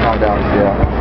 come down, yeah.